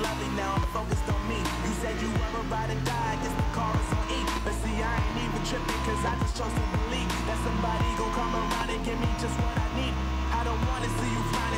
lovely now, I'm focused on me. You said you were ride or die, I guess the car is on E. But see, I ain't even tripping, cause I just chose to believe that somebody gon' come around and give me just what I need. I don't wanna see you flying,